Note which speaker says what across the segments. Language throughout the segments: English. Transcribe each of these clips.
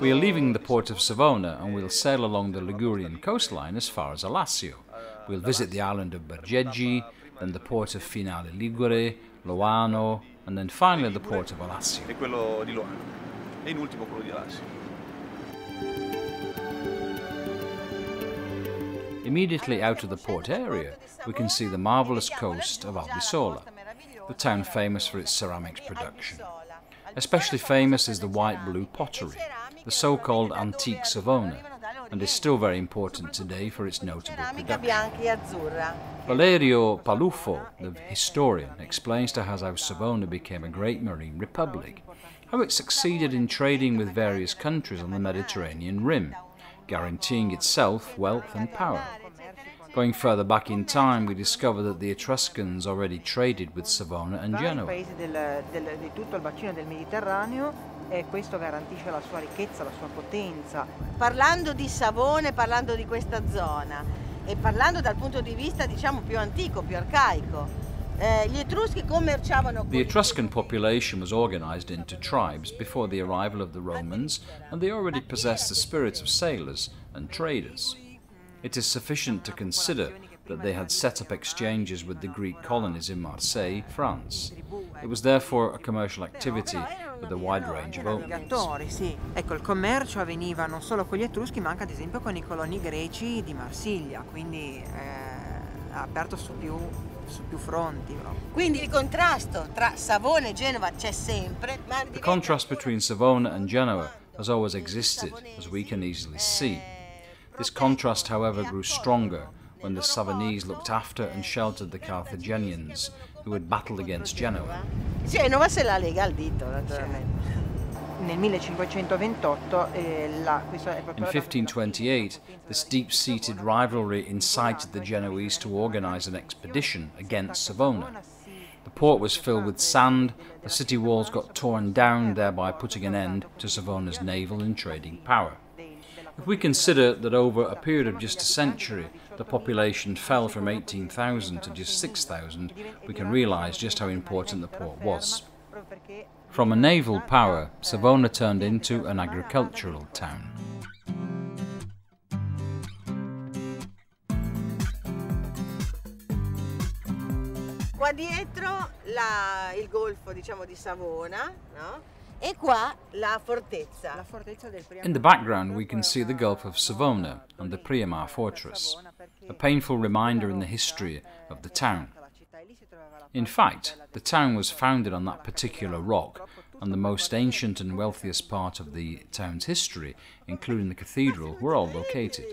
Speaker 1: We are leaving the port of Savona and we'll sail along the Ligurian coastline as far as Alassio. We'll visit the island of Bergeggi, then the port of Finale Ligure, Loano, and then finally the port of Alassio.
Speaker 2: Quello di Loano. In ultimo quello di Alassio.
Speaker 1: Immediately out of the port area, we can see the marvellous coast of Albisola, the town famous for its ceramics production. Especially famous is the white blue pottery, the so-called antique Savona, and is still very important today for its notable production. Valerio Paluffo, the historian, explains to us how Savona became a great marine republic, how it succeeded in trading with various countries on the Mediterranean rim, guaranteeing itself wealth and power. Going further back in time, we discover that the Etruscans already traded with Savona and Genoa.
Speaker 3: paesi del, del, di tutto il bacino del Mediterraneo e questo garantisce la sua ricchezza, la sua potenza.
Speaker 4: Parlando di Savone, parlando di questa zona e parlando dal punto di vista diciamo più antico, più arcaico, eh, gli Etruschi commerciavano
Speaker 1: The Etruscan population was organized into tribes before the arrival of the Romans, and they already possessed the spirit of sailors and traders. It is sufficient to consider that they had set up exchanges with the Greek colonies in Marseille, France. It was therefore a commercial activity with a wide range of openings.
Speaker 3: Navigatori, sì. Ecco, il commercio avveniva non solo con gli Etruschi, ma anche ad esempio con i coloni greci di Marsiglia, quindi eh, ha aperto su più, su più fronti.
Speaker 4: Quindi il contrasto tra Savone e Genova c'è sempre, ma
Speaker 1: The contrast between Savona and Genoa has always existed, as we can easily see. This contrast, however, grew stronger when the Savonese looked after and sheltered the Carthaginians, who had battled against Genoa.
Speaker 4: Genova se la lega al dito naturalmente.
Speaker 3: Nel 1528 eh, la, questo è proprio
Speaker 1: In 1528, this deep seated rivalry incited the Genoese to organize an expedition against Savona. The port was filled with sand, the city walls got torn down, thereby putting an end to Savona's naval and trading power. If we consider that over a period of just a century the population fell from 18,000 to just 6,000, we can realize just how important the port was. From a naval power, Savona turned into an agricultural town.
Speaker 4: Qua dietro la- il golfo diciamo di Savona, no? E qua la fortezza.
Speaker 3: la fortezza del
Speaker 1: In the background, we can see the Gulf of Savona and the Priamar fortress, a painful reminder in the history of the town.
Speaker 3: la città lì si trovava la
Speaker 1: In fact, the town was founded on that particular rock, and the most ancient and wealthiest part of the town's history, including the cathedral, were all located.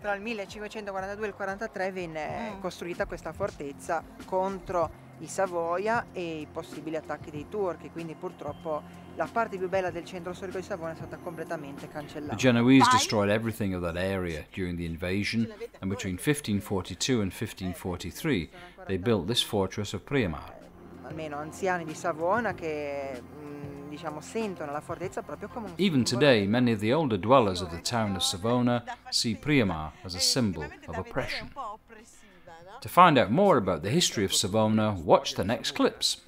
Speaker 3: Tra il 1542 e il 43 venne costruita questa fortezza contro i Savoia e i possibili attacchi dei turchi, quindi purtroppo la parte più bella del centro storico di Savona è stata completamente
Speaker 1: The
Speaker 3: cancellata.
Speaker 1: Genoese destroyed everything of that area during the invasion, and between 1542 and 1543, they built this fortress of Priamar.
Speaker 3: Almeno anziani di Savona che mh, diciamo sentono la fortezza proprio come un
Speaker 1: Even today, many of the older dwellers of the town of Savona see Priamar as a symbol of
Speaker 4: ehm, oppression. Oppressiva, no?
Speaker 1: To find out more about the history of Savona, watch the next clips.